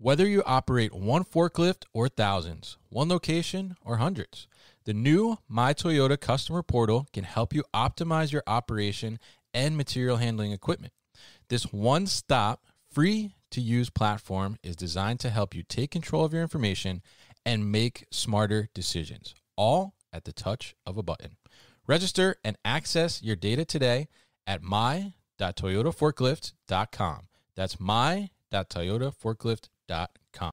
Whether you operate one forklift or thousands, one location or hundreds, the new My Toyota customer portal can help you optimize your operation and material handling equipment. This one stop, free to use platform is designed to help you take control of your information and make smarter decisions, all at the touch of a button. Register and access your data today at my.toyotaforklift.com. That's my.toyotaforklift.com dot com.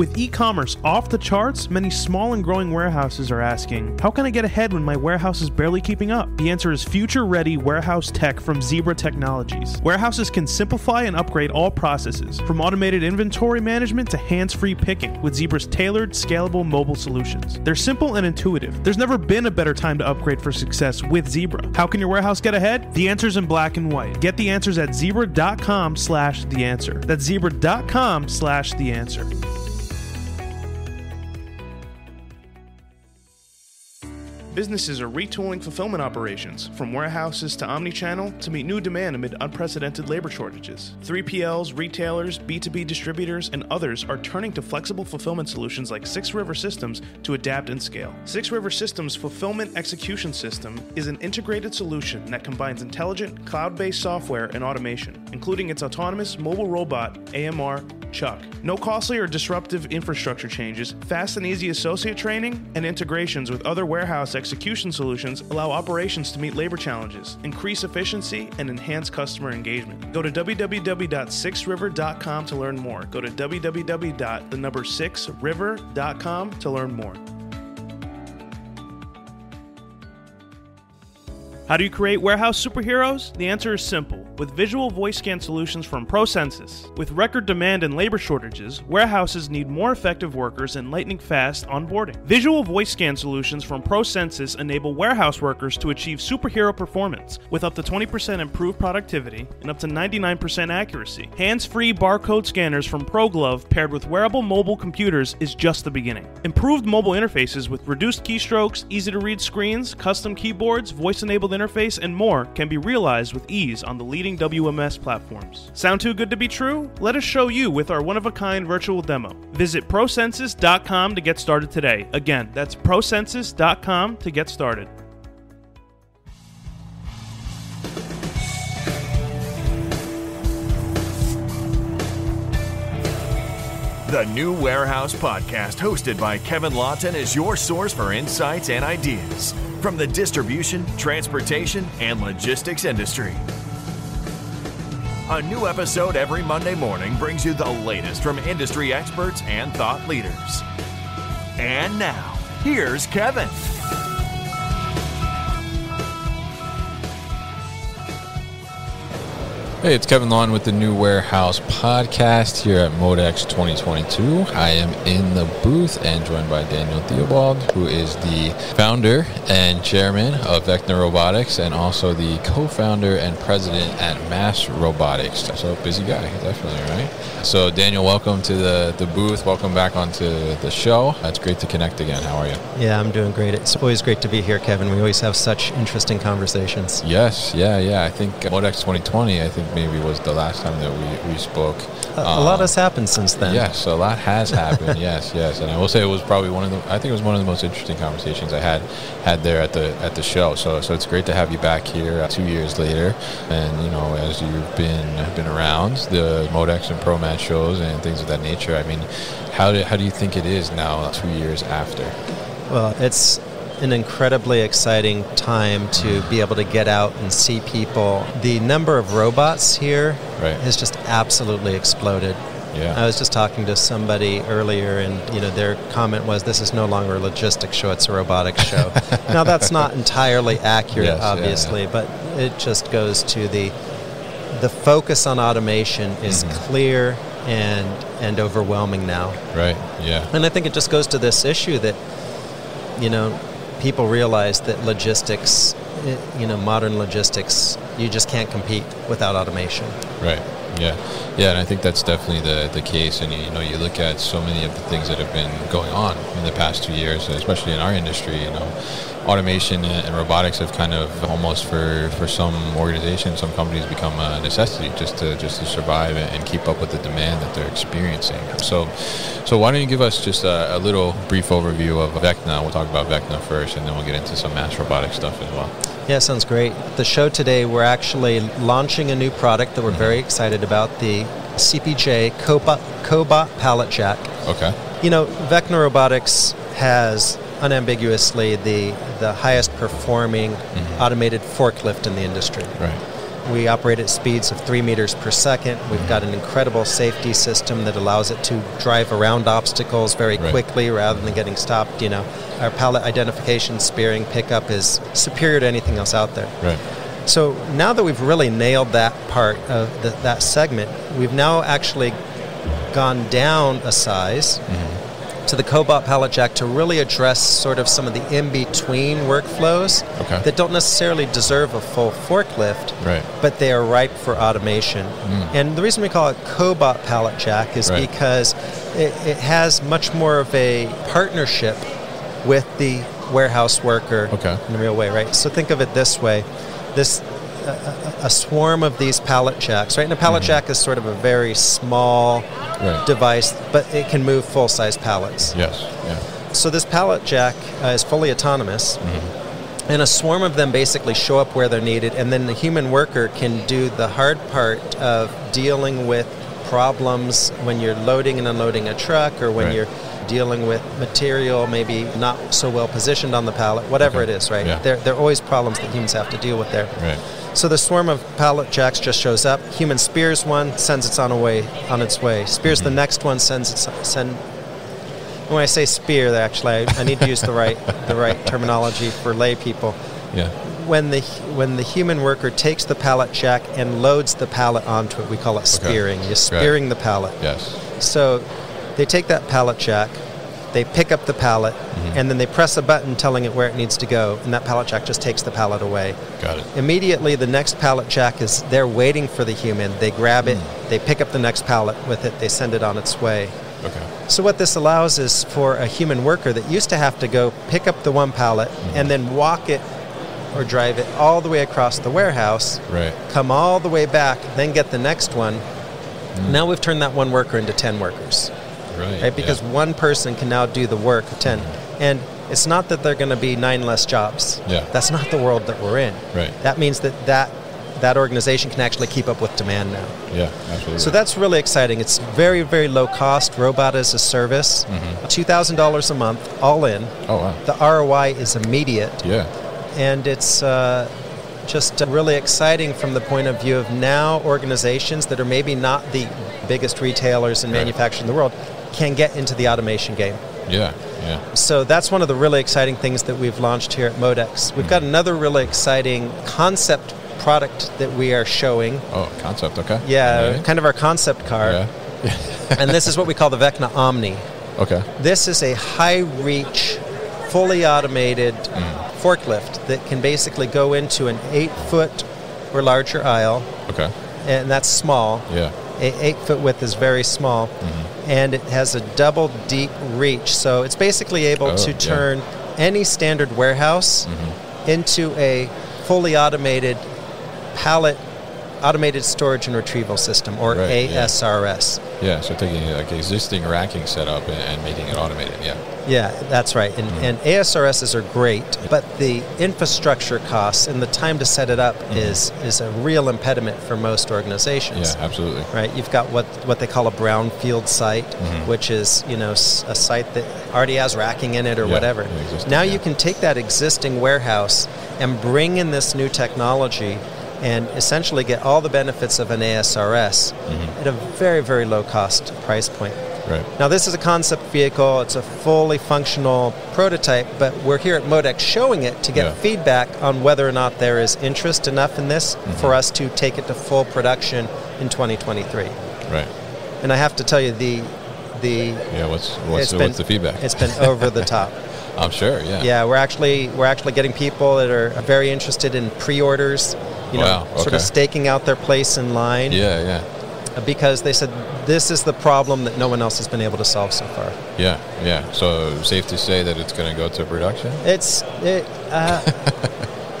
With e commerce off the charts, many small and growing warehouses are asking, How can I get ahead when my warehouse is barely keeping up? The answer is future ready warehouse tech from Zebra Technologies. Warehouses can simplify and upgrade all processes, from automated inventory management to hands free picking, with Zebra's tailored, scalable mobile solutions. They're simple and intuitive. There's never been a better time to upgrade for success with Zebra. How can your warehouse get ahead? The answer's in black and white. Get the answers at zebra.com slash the answer. That's zebra.com slash the answer. Businesses are retooling fulfillment operations, from warehouses to omnichannel, to meet new demand amid unprecedented labor shortages. 3PLs, retailers, B2B distributors, and others are turning to flexible fulfillment solutions like Six River Systems to adapt and scale. Six River Systems Fulfillment Execution System is an integrated solution that combines intelligent, cloud based software and automation, including its autonomous mobile robot, AMR Chuck. No costly or disruptive infrastructure changes, fast and easy associate training, and integrations with other warehouse execution solutions allow operations to meet labor challenges, increase efficiency, and enhance customer engagement. Go to www.sixriver.com to learn more. Go to www.the6river.com to learn more. How do you create warehouse superheroes? The answer is simple with visual voice scan solutions from ProCensus. With record demand and labor shortages, warehouses need more effective workers and lightning fast onboarding. Visual voice scan solutions from ProCensus enable warehouse workers to achieve superhero performance with up to 20% improved productivity and up to 99% accuracy. Hands free barcode scanners from ProGlove paired with wearable mobile computers is just the beginning. Improved mobile interfaces with reduced keystrokes, easy to read screens, custom keyboards, voice enabled interface, and more can be realized with ease on the leading WMS platforms. Sound too good to be true? Let us show you with our one of a kind virtual demo. Visit procensus.com to get started today. Again, that's procensus.com to get started. The New Warehouse Podcast, hosted by Kevin Lawton, is your source for insights and ideas from the distribution, transportation, and logistics industry. A new episode every Monday morning brings you the latest from industry experts and thought leaders. And now, here's Kevin. Hey, it's Kevin Lawton with the New Warehouse Podcast here at Modex 2022. I am in the booth and joined by Daniel Theobald, who is the founder and chairman of Vecna Robotics and also the co founder and president at Mass Robotics. So, busy guy, definitely, right? So, Daniel, welcome to the, the booth. Welcome back onto the show. It's great to connect again. How are you? Yeah, I'm doing great. It's always great to be here, Kevin. We always have such interesting conversations. Yes, yeah, yeah. I think Modex 2020, I think maybe was the last time that we, we spoke. A, a lot has happened since then. Yes, a lot has happened. yes, yes, and I will say it was probably one of the. I think it was one of the most interesting conversations I had had there at the at the show. So so it's great to have you back here uh, two years later, and you know as you've been been around the Modex and ProMat shows and things of that nature. I mean, how do how do you think it is now two years after? Well, it's an incredibly exciting time to be able to get out and see people. The number of robots here Right. has just absolutely exploded. Yeah. I was just talking to somebody earlier, and you know their comment was, "This is no longer a logistics show; it's a robotics show." now that's not entirely accurate, Yes, yeah, obviously, but it just goes to the the focus on automation is Mhm. clear and and overwhelming now. Right. Yeah. And I think it just goes to this issue that, you know, people realize that logistics, eh, you know, modern logistics, you just can't compete without automation. Right. Yeah. Yeah, and I think that's definitely the, the case. And you know, you look at so many of the things that have been going on in the past two years, especially in our industry. You know, automation and, robotics have kind of almost for, for some organizations, some companies become a necessity just to just to survive and, and keep up with the demand that they're experiencing. So, so why don't you give us just a, a little brief overview of Vecna? We'll talk about Vecna first, and then we'll get into some mass robotic stuff as well. Yeah, sounds great. The show today, we're actually launching a new product that we're very excited about the CPJ Cobot, Cobot Pallet Jack. Okay. You know, Vecna Robotics has unambiguously the, the highest performing Mhm. automated forklift in the industry. Right. We operate at speeds of three meters per second. We've got an incredible safety system that allows it to drive around obstacles very Right. quickly rather than getting stopped. You know, our pallet identification, spearing, pickup is superior to anything else out there. Right. So now that we've really nailed that part of the, that segment, we've now actually gone down a size Mm-hmm. To the Cobot pallet jack to really address sort of some of the in-between workflows Okay. that don't necessarily deserve a full forklift, Right. but they are ripe for automation. Mm. And the reason we call it Cobot pallet jack is Right. because it, it has much more of a partnership with the warehouse worker Okay. in a real way, right? So think of it this way: this a, swarm of these pallet jacks, right? And a pallet jack is sort of a very small Mm-hmm. Right. device, but it can move full-size pallets. Yes. Yeah. So this pallet jack uh, is fully autonomous, Mm-hmm. and a swarm of them basically show up where they're needed, and then the human worker can do the hard part of dealing with problems when you're loading and unloading a truck, or when Right. you're dealing with material maybe not so well positioned on the pallet, whatever Okay. it is, right? Yeah. There, there are always problems that humans have to deal with there. Right. So the swarm of pallet jacks just shows up. Human spears one, sends its on away on its way. Spears Mm-hmm. the next one, sends its send. When I say spear, actually, I, I need to use the right the right terminology for lay people. Yeah. When the when the human worker takes the pallet jack and loads the pallet onto it, we call it spearing. You're spearing the pallet. Yes. So they take that pallet jack, they pick up the pallet, Mm-hmm. and then they press a button telling it where it needs to go, and that pallet jack just takes the pallet away. Got it. Immediately, the next pallet jack is there waiting for the human. They grab it, Mm. they pick up the next pallet with it, they send it on its way. Okay. So, what this allows is for a human worker that used to have to go pick up the one pallet Mm-hmm. and then walk it or drive it all the way across the warehouse, Right. come all the way back, then get the next one. Mm. Now we've turned that one worker into 10 workers, Right. right? Because one person can now do the work of 10. And it's not that they're going to be nine less jobs. Yeah. That's not the world that we're in. Right. That means that that, that organization can actually keep up with demand now. Yeah. Absolutely. So that's really exciting. It's very, very low cost, robot as a service, $2,000 a month, all in. Oh wow. The ROI is immediate, Yeah. and it's uh, just uh, really exciting from the point of view of now organizations that are maybe not the biggest retailers and Right. manufacturers in the world can get into the automation game. Yeah. Yeah. So that's one of the really exciting things that we've launched here at Modex. We've got another really exciting concept product that we are showing. Oh, concept. Okay. Yeah, Yeah. kind of our concept car. Yeah. and this is what we call the Vecna Omni. Okay. This is a high reach, fully automated Mm. forklift that can basically go into an eight foot or larger aisle, Okay. and that's small. Yeah. A eight foot width is very small, Mm-hmm. And it has a double deep reach. So it's basically able Oh, to yeah. turn any standard warehouse Mm-hmm. into a fully automated pallet automated storage and retrieval system or Right. ASRS. Yeah. So taking like existing racking setup and, and making it automated. Yeah. Yeah, that's right. And, Mm-hmm. and ASRSs are great, but the infrastructure costs and the time to set it up is is a real impediment for most organizations. Mm-hmm. Yeah. Absolutely. Right, you've got what what they call a brownfield site, Mhm. which is you know a site that already has racking in it or Yeah, whatever. existing, now yeah. you can take that existing warehouse and bring in this new technology, and essentially get all the benefits of an ASRS Mm-hmm. at a very very low cost price point. Right. Now, this is a concept vehicle. It's a fully functional prototype, but we're here at Modex showing it to get Yeah. feedback on whether or not there is interest enough in this Mm-hmm. for us to take it to full production in 2023. Right. And I have to tell you, the the Yeah. What's what's been, what's the feedback? It's been over the top. I'm sure. Yeah. Yeah, we're actually we're actually getting people that are very interested in pre-orders. You know, Wow, sort of staking out their place in line. Yeah. Yeah. because they said this is the problem that no one else has been able to solve so far. Yeah, yeah. So safe to say that it's going to go to production. It's it. Uh,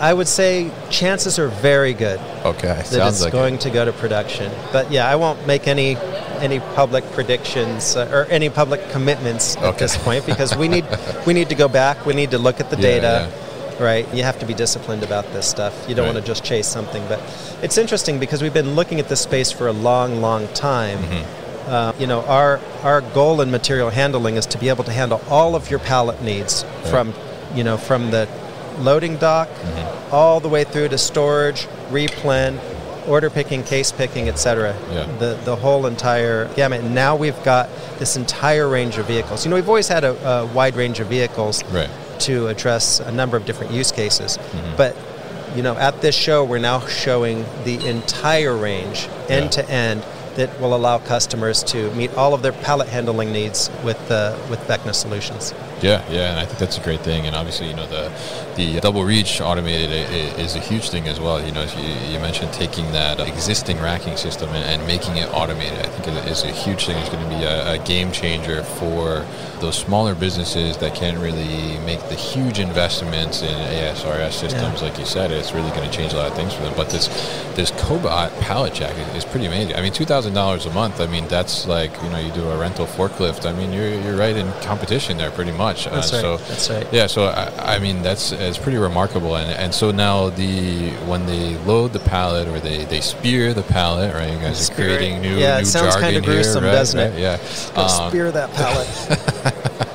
I would say chances are very good Okay, that sounds it's like going it. to go to production. But yeah, I won't make any any public predictions uh, or any public commitments at Okay. this point because we need we need to go back. We need to look at the Yeah, data. Right, you have to be disciplined about this stuff. You don't Right. want to just chase something. But it's interesting because we've been looking at this space for a long, long time. Mm-hmm. Uh, you know, our our goal in material handling is to be able to handle all of your pallet needs Right. from, you know, from the loading dock Mm-hmm. all the way through to storage, replen, order picking, case picking, etc. Yeah. The the whole entire gamut. And now we've got this entire range of vehicles. You know, we've always had a, a wide range of vehicles Right. To address a number of different use cases, Mm-hmm. but you know, at this show, we're now showing the entire range, end to end, that will allow customers to meet all of their pallet handling needs with uh, with Vecna solutions. Yeah, yeah, and I think that's a great thing. And obviously, you know, the the double reach automated is a huge thing as well. You know, as you, you mentioned taking that existing racking system and, and making it automated. I think it is a huge thing. It's going to be a, a game changer for those smaller businesses that can't really make the huge investments in ASRS systems, like you said. It's really going to change a lot of things for them. But this this Cobot pallet jack is, is pretty amazing. I mean, two thousand dollars a month. I mean, that's like you know, you do a rental forklift. I mean, you're you're right in competition there, pretty much. Uh, That's right. So That's right. yeah, so I, I mean that's it's pretty remarkable, and and so now the when they load the pallet or they, they spear the pallet, right? You guys are Spear it. creating new Yeah, it new sounds jargon kinda here, gruesome, right? doesn't it? Yeah. Go Um, spear that pallet.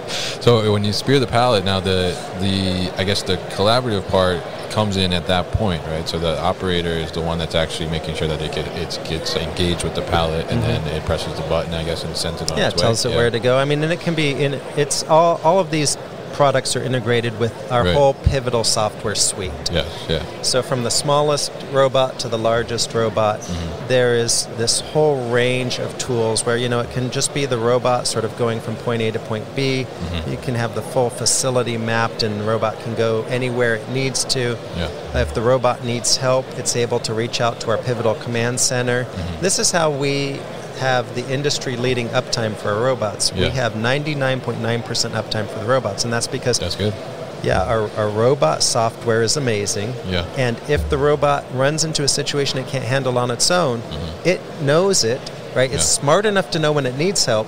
so when you spear the pallet, now the the I guess the collaborative part comes in at that point, right? So the operator is the one that's actually making sure that it get it gets engaged with the pallet, and then it presses the button, I guess, and sends it on Mm-hmm. yeah, its it tells way. it where to go. I mean, and it can be in. It's all all of these products are integrated with our Right. whole pivotal software suite. Yes, yeah, So from the smallest robot to the largest robot, Mm-hmm. there is this whole range of tools where you know it can just be the robot sort of going from point A to point B. Mm-hmm. You can have the full facility mapped, and the robot can go anywhere it needs to. yeah. If the robot needs help, it's able to reach out to our pivotal command center. Mm-hmm. This is how we have the industry leading uptime for our robots. We have 99.9% uptime for the robots, and that's because That's good. yeah, our, our robot software is amazing. Yeah. And if the robot runs into a situation it can't handle on its own, it knows it, right? It's Mm-hmm. Yeah. smart enough to know when it needs help,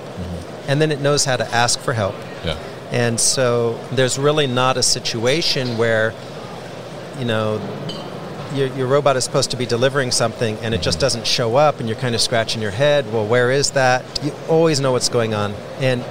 and then it knows how to ask for help. Yeah. And so there's really not a situation where, you know, your, your robot is supposed to be delivering something and it just doesn't show up and you're kind of scratching your head. Well, where is that? You always know what's going on. And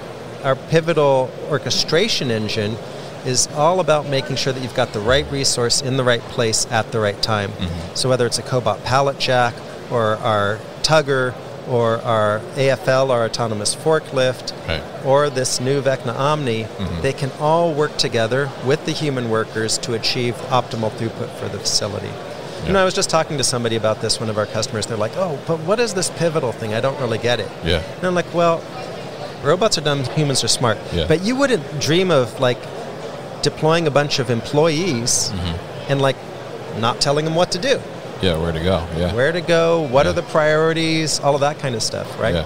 our pivotal orchestration engine is all about making sure that you've got the right resource in the right place at the right time. Mm-hmm. So whether it's a Cobot pallet jack or our tugger or our AFL, our autonomous forklift, Right. or this new Vecna Omni, Mm-hmm. they can all work together with the human workers to achieve optimal throughput for the facility. You know, I was just talking to somebody about this, one of our customers. They're like, oh, but what is this pivotal thing? I don't really get it. Yeah. And I'm like, well, robots are dumb, humans are smart. Yeah. But you wouldn't dream of like deploying a bunch of employees Mm-hmm. and like not telling them what to do, Yeah, where to go? Yeah. where to go, what Yeah. are the priorities, all of that kind of stuff, right? Yeah.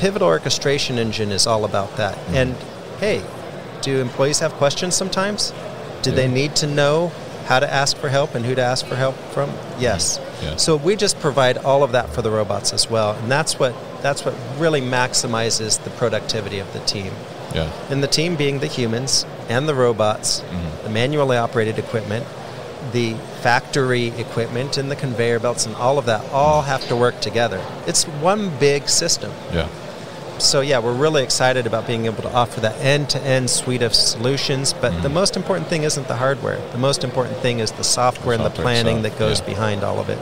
Pivotal Orchestration Engine is all about that. Mm-hmm. And hey, do employees have questions sometimes? Do they need to know how to ask for help and who to ask for help from? Yes. Mm-hmm. Yeah. So we just provide all of that for the robots as well, and that's what that's what really maximizes the productivity of the team. Yeah. And the team being the humans and the robots, Mm-hmm. the manually operated equipment, the factory equipment, and the conveyor belts, and all of that all have to work together. It's one big system Yeah. so yeah, we're really excited about being able to offer that end-to-end suite of solutions. But Mm-hmm. the most important thing isn't the hardware. The most important thing is the software and the planning itself, that goes yeah. behind all of it.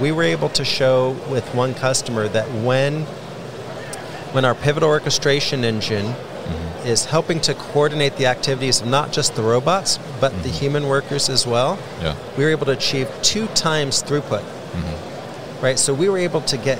We were able to show with one customer that when when our pivot orchestration engine Mm-hmm. Is helping to coordinate the activities of not just the robots but the Mm-hmm. human workers as well, Yeah. we were able to achieve two times throughput. Mm-hmm. Right, so we were able to get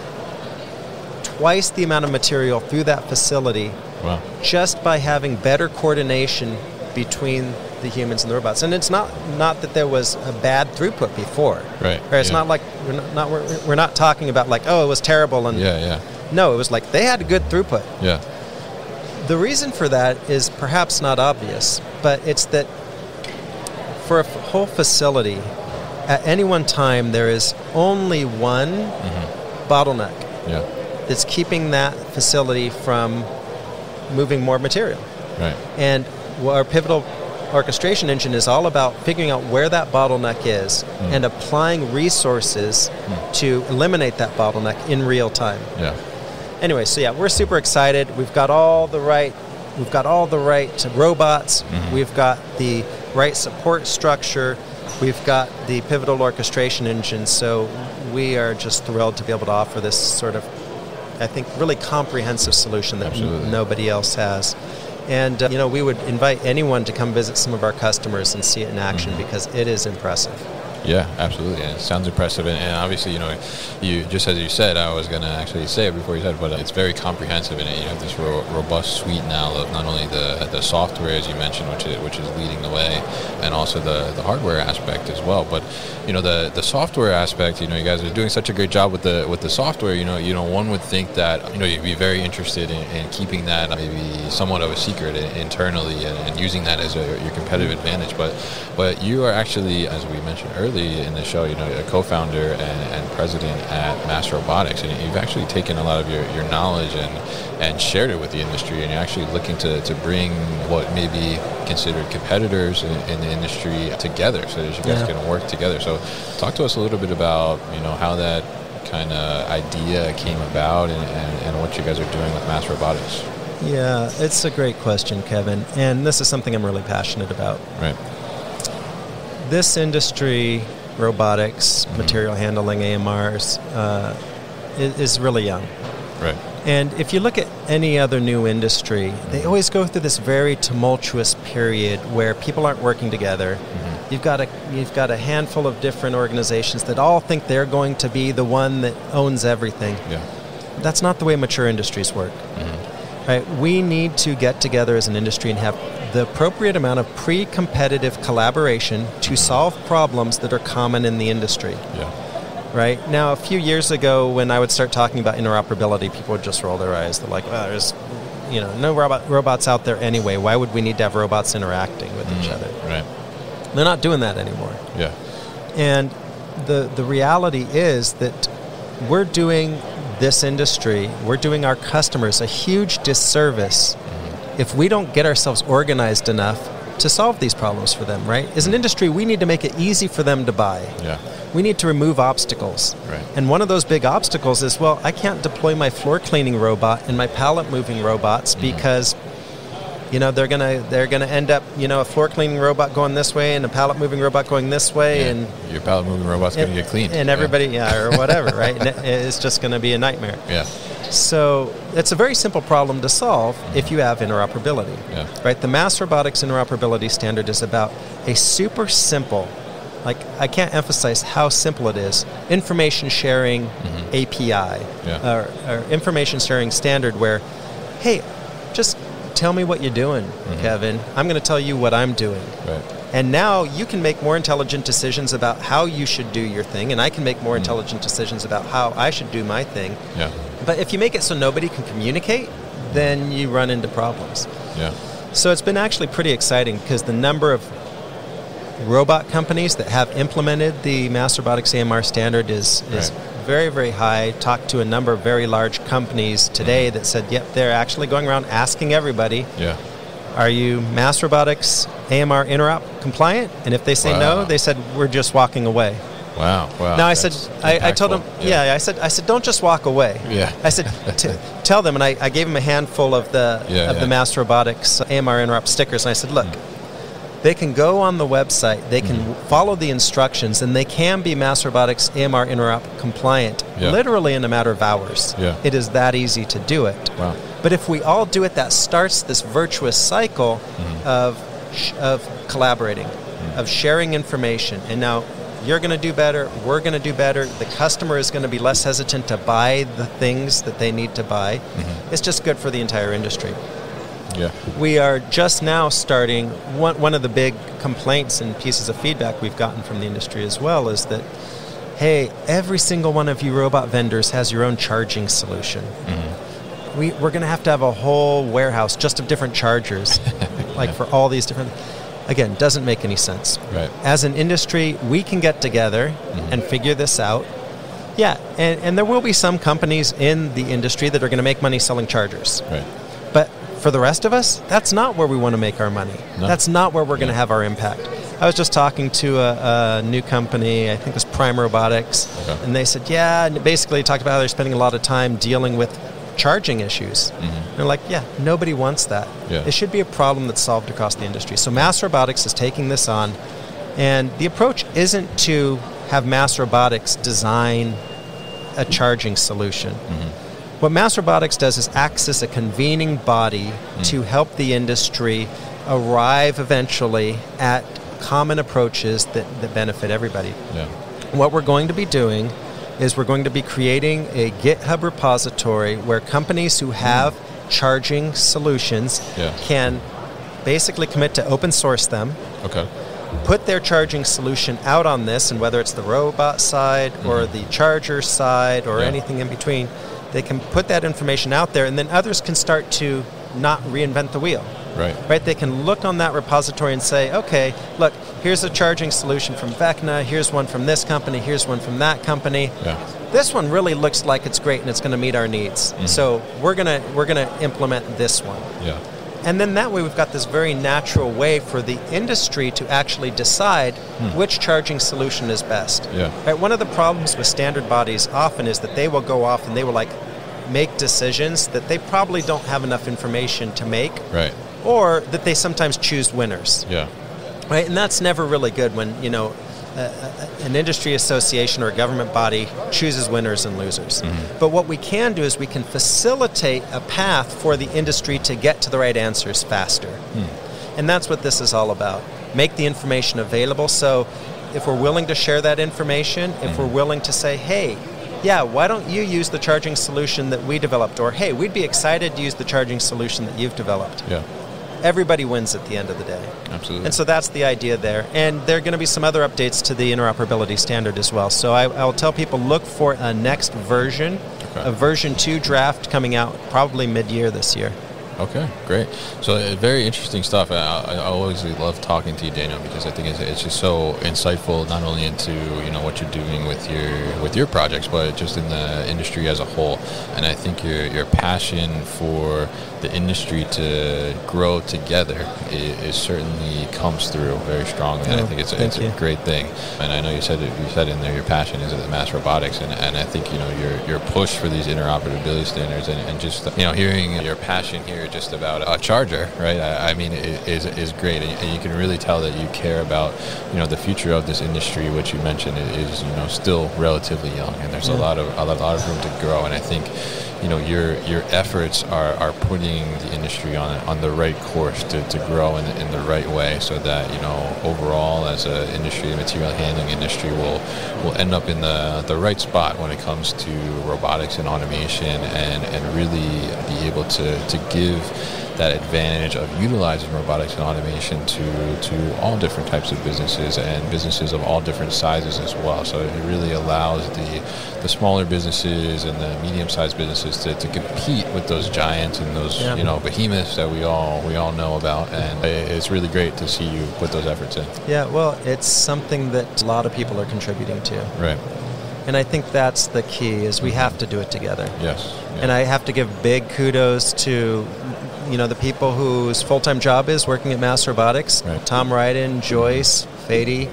twice the amount of material through that facility Wow. just by having better coordination between the humans and the robots. And it's not not that there was a bad throughput before. Right, It's yeah. not like we're not, not we're, we're not talking about like oh it was terrible and Yeah, yeah, no it was like they had good throughput. yeah. The reason for that is perhaps not obvious, but it's that for a whole facility, at any one time, there is only one mm-hmm. bottleneck Yeah. that's keeping that facility from moving more material. Right. And our pivotal orchestration engine is all about figuring out where that bottleneck is mm. and applying resources mm. to eliminate that bottleneck in real time Yeah. Anyway, so yeah, we're super excited. We've got all the right, we've got all the right robots. We've got the right support structure. We've got the pivotal orchestration engine. So we are just thrilled to be able to offer this sort of, I think, really comprehensive solution that n- nobody else has. And uh, you know, we would invite anyone to come visit some of our customers and see it in action because it is impressive. Yeah, absolutely. And it sounds impressive. And, and obviously, you know, you just as you said, I was going to actually say it before you said, but it's very comprehensive, and you have this ro- robust suite now of not only the the software as you mentioned, which is which is leading the way, and also the the hardware aspect as well. But you know, the the software aspect, you know, you guys are doing such a great job with the with the software. You know, you know, one would think that you know you'd be very interested in, in keeping that maybe somewhat of a secret internally and, and using that as a, your competitive advantage. But but you are actually, as we mentioned early in the show, you know, a co-founder and, and president at Mass Robotics, and you've actually taken a lot of your, your knowledge and and shared it with the industry, and you're actually looking to, to bring what may be considered competitors in, in the industry together, so that you guys Yeah. can work together. So, talk to us a little bit about you know how that kind of idea came about and, and, and what you guys are doing with Mass Robotics. Yeah, it's a great question, Kevin. And this is something I'm really passionate about. Right. This industry, robotics, mm-hmm. material handling, AMRs, uh, is, is really young. Right. And if you look at any other new industry, they mm-hmm. always go through this very tumultuous period where people aren't working together. Mm-hmm. You've got a you've got a handful of different organizations that all think they're going to be the one that owns everything. Yeah. That's not the way mature industries work. Right? We need to get together as an industry and have the appropriate amount of pre-competitive collaboration to solve problems that are common in the industry. Yeah. Right now, a few years ago, when I would start talking about interoperability, people would just roll their eyes. They're like, "Well, there's, you know, no robot, robots out there anyway. Why would we need to have robots interacting with each mm, other?" Right. They're not doing that anymore. Yeah. And the the reality is that we're doing this industry, we're doing our customers a huge disservice if we don't get ourselves organized enough to solve these problems for them, right? As an industry, we need to make it easy for them to buy. Yeah. We need to remove obstacles. Right. And one of those big obstacles is well, I can't deploy my floor cleaning robot and my pallet moving robots Mm-hmm. because you know they're gonna they're gonna end up you know a floor cleaning robot going this way and a pallet moving robot going this way Yeah. and your pallet moving robot's going to get cleaned. and everybody yeah, or whatever right and it- it's just going to be a nightmare Yeah. so it's a very simple problem to solve if you have interoperability Yeah. right the mass robotics interoperability standard is about a super simple like i can't emphasize how simple it is information sharing api Mm-hmm. Yeah. or, or information sharing standard where hey just tell me what you're doing Mm-hmm. kevin i'm going to tell you what i'm doing Right. and now you can make more intelligent decisions about how you should do your thing, and I can make more intelligent decisions about how I should do my thing. Yeah. But if you make it so nobody can communicate, then you run into problems. Yeah. So it's been actually pretty exciting because the number of robot companies that have implemented the Mass Robotics AMR standard is, is Right. Very, very high. Talked to a number of very large companies today that said, yep, they're actually going around asking everybody, Yeah. are you Mass Robotics AMR interop compliant? And if they say Wow. no, they said we're just walking away. Wow. Wow. now I said, I, I told them, impactful. yeah. I said, I said, don't just walk away. Yeah. I said, t- tell them, and I, I gave them a handful of the Yeah, of yeah. the Mass Robotics AMR interop stickers, and I said, look, they can go on the website, they can Mm-hmm. follow the instructions, and they can be Mass Robotics AMR interop compliant, Yeah. literally in a matter of hours. Yeah. It is that easy to do it. Wow. But if we all do it, that starts this virtuous cycle Mm-hmm. of, sh- of collaborating, of sharing information. And now you're going to do better, we're going to do better, the customer is going to be less hesitant to buy the things that they need to buy. Mm-hmm. It's just good for the entire industry. Yeah. We are just now starting. One, one of the big complaints and pieces of feedback we've gotten from the industry as well is that, hey, every single one of you robot vendors has your own charging solution. Mm-hmm. We, we're going to have to have a whole warehouse just of different chargers, like for all these different. Again, doesn't make any sense. Right. As an industry, we can get together and figure this out. Yeah, and, and there will be some companies in the industry that are going to make money selling chargers. Right. For the rest of us, that's not where we want to make our money. No. That's not where we're going to have our impact. I was just talking to a, a new company, I think it was Prime Robotics, Okay. and they said, yeah, and basically talked about how they're spending a lot of time dealing with charging issues. Mhm. They're like, yeah, nobody wants that. Yeah. It should be a problem that's solved across the industry. So Mass Robotics is taking this on, and the approach isn't to have Mass Robotics design a charging solution. What Mass Robotics does is acts as a convening body hmm. to help the industry arrive eventually at common approaches that, that benefit everybody. Yeah. What we're going to be doing is we're going to be creating a GitHub repository where companies who hmm. have charging solutions Yeah. can basically commit to open source them, Okay. put their charging solution out on this, and whether it's the robot side or hmm. the charger side or Yeah. anything in between, they can put that information out there, and then others can start to not reinvent the wheel. Right. Right? They can look on that repository and say, okay, look, here's a charging solution from Vecna, here's one from this company, here's one from that company. Yeah. This one really looks like it's great and it's going to meet our needs. Mm-hmm. So we're going to we're going to implement this one. Yeah. And then that way, we've got this very natural way for the industry to actually decide which charging solution is best. Hmm. Yeah. Right, one of the problems with standard bodies often is that they will go off and they will like make decisions that they probably don't have enough information to make, Right. or that they sometimes choose winners. Yeah. Right, and that's never really good when you know a, an industry association or a government body chooses winners and losers. Mm-hmm. But what we can do is we can facilitate a path for the industry to get to the right answers faster, hmm. and that's what this is all about. Make the information available. So, if we're willing to share that information, if mm-hmm. we're willing to say, hey. Yeah, why don't you use the charging solution that we developed? Or, hey, we'd be excited to use the charging solution that you've developed. Yeah. Everybody wins at the end of the day. Absolutely. And so that's the idea there. And there are going to be some other updates to the interoperability standard as well. So I, I'll tell people look for a next version, Okay. a version 2 draft coming out probably mid year this year. Okay, great. So uh, very interesting stuff. I, I I always love talking to you, Daniel, because I think it's, it's just so insightful, not only into you know what you're doing with your with your projects, but just in the industry as a whole. And I think your your passion for the industry to grow together is, is certainly comes through very strongly. And I Oh, think it's, a- it's you. a great thing. And I know you said you said in there your passion is at the mass robotics, and, and I think you know your your push for these interoperability standards, and, and just you know hearing your passion here just about a charger, right? I, I mean, it is is great, and, and you can really tell that you care about you know the future of this industry, which you mentioned is you know still relatively young, and there's a lot of a lot of room to grow, and I think you know your your efforts are, are putting the industry on on the right course to, to grow in, in the right way so that you know overall as an industry the material handling industry will will end up in the, the right spot when it comes to robotics and automation and, and really be able to, to give that advantage of utilizing robotics and automation to, to all different types of businesses and businesses of all different sizes as well. So it really allows the, the smaller businesses and the medium-sized businesses to, to compete with those giants and those Yeah. you know behemoths that we all we all know about. And it's really great to see you put those efforts in. Yeah, well, it's something that a lot of people are contributing to. Right. And I think that's the key is we mm-hmm. have to do it together. Yes. Yeah. And I have to give big kudos to, you know, the people whose full-time job is working at Mass Robotics. Right. Tom Ryden, Joyce, Fady,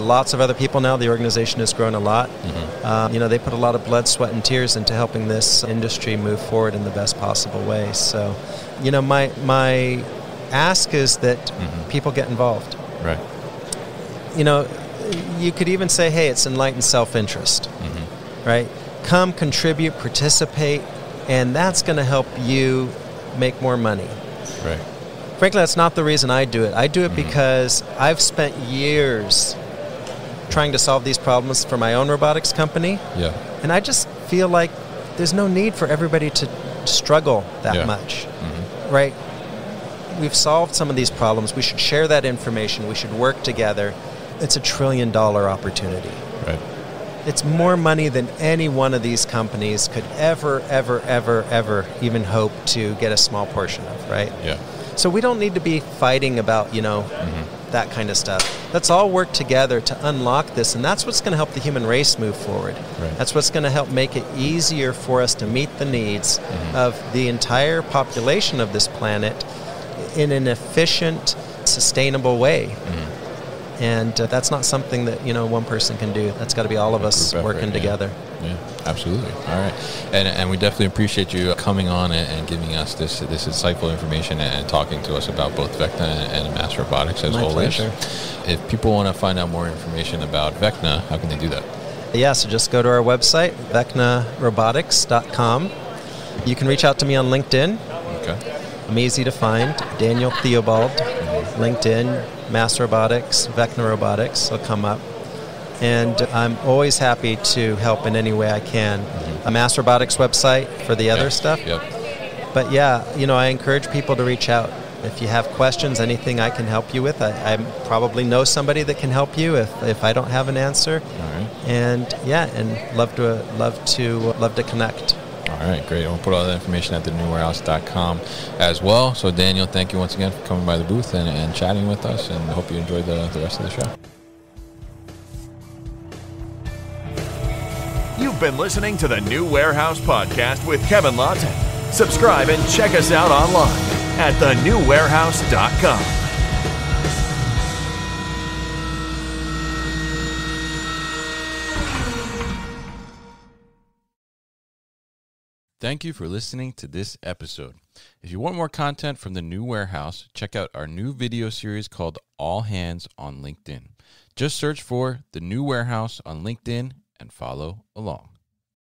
lots of other people now. The organization has grown a lot. Mm-hmm. Um, you know, they put a lot of blood, sweat, and tears into helping this industry move forward in the best possible way. So, you know, my my ask is that Mm-hmm. people get involved. right. You know, you could even say, hey, it's enlightened self-interest Mm-hmm. right? Come, contribute, participate, and that's going to help you make more money. Right. Frankly, that's not the reason I do it. I do it Mhm. because I've spent years trying to solve these problems for my own robotics company, Yeah. and I just feel like there's no need for everybody to struggle that Yeah. much, Mm-hmm. right? we've solved some of these problems. We should share that information. We should work together. It's a trillion dollar opportunity. Right. It's more money than any one of these companies could ever, ever, ever, ever even hope to get a small portion of, right? Yeah. So we don't need to be fighting about, you know, mm-hmm. that kind of stuff. Let's all work together to unlock this, and that's what's going to help the human race move forward. Right. That's what's going to help make it easier for us to meet the needs mm-hmm. of the entire population of this planet in an efficient, sustainable way. Mm-hmm. And uh, that's not something that you know one person can do. That's got to be all of us effort, working yeah. together. Yeah, absolutely. All right, and and we definitely appreciate you coming on and, and giving us this this insightful information and, and talking to us about both Vecna and, and Mass Robotics as My always. pleasure. If people want to find out more information about Vecna, how can they do that? Yeah, so just go to our website, vecnarobotics.com. You can reach out to me on LinkedIn. Okay. I'm easy to find. Daniel Theobald, LinkedIn, Mass Robotics, Vecna Robotics will come up. And I'm always happy to help in any way I can. Mm-hmm. A Mass Robotics website for the other Yeah. stuff. Yep. But yeah, you know, I encourage people to reach out. If you have questions, anything I can help you with, I, I probably know somebody that can help you if, if I don't have an answer. Right. And yeah, and love to love to love to connect. All right, great. We'll put all that information at thenewwarehouse.com as well. So, Daniel, thank you once again for coming by the booth and, and chatting with us, and hope you enjoy the, the rest of the show. You've been listening to the New Warehouse Podcast with Kevin Lawton. Subscribe and check us out online at thenewwarehouse.com. Thank you for listening to this episode. If you want more content from the new warehouse, check out our new video series called All Hands on LinkedIn. Just search for the new warehouse on LinkedIn and follow along.